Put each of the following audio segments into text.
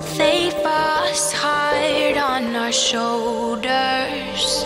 They fast hard on our shoulders.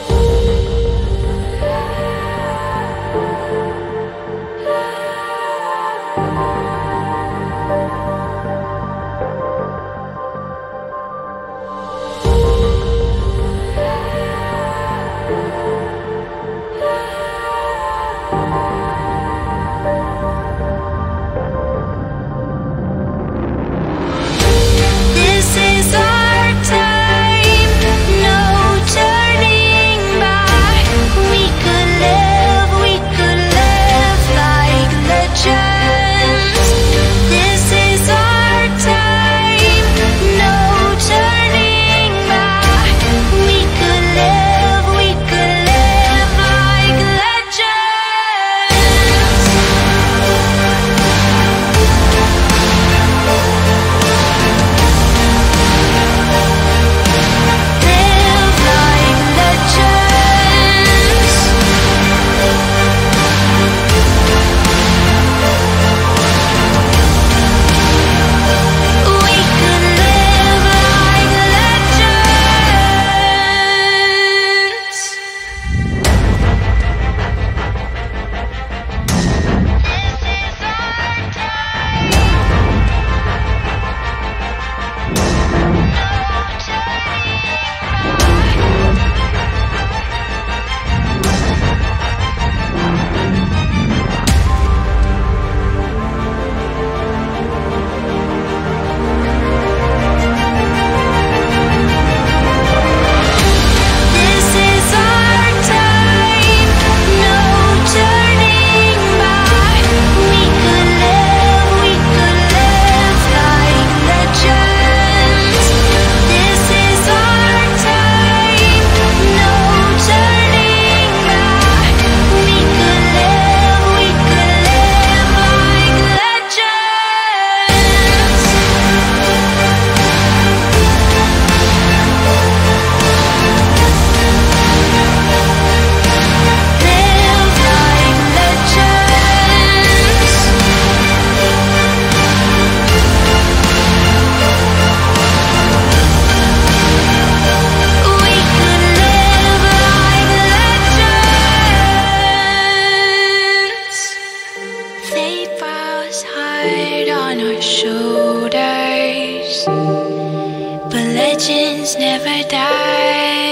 On our shoulders, but legends never die.